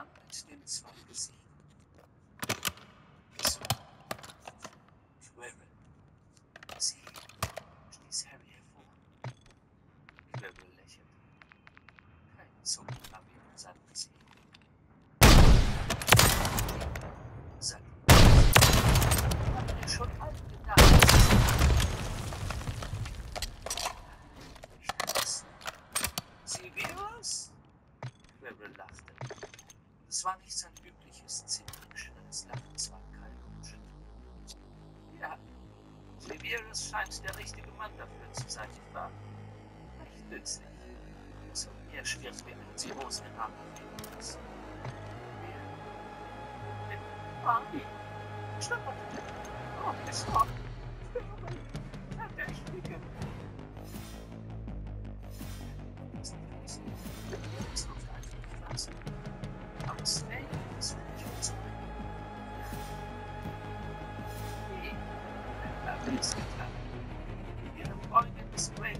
Mann mit den zwei Gesiegen. Es war Quirrell. Sie stieß Harry hervor. Quirrell lächelte. Kein Zucken kam ihm in seinem Gesicht. Sagte, habt ihr schon alt Es war nicht sein übliches, schrilles Lachen, es war kalt und schüttelnd. Ja, Severus scheint der richtige Mann dafür zu sein, nicht wahr? Recht nützlich. So, er schwirrt mir einen Zirrhose in den Arm geben lassen. Wer? Mit Barney. Schnuppert. Oh, es I'm You in find this great.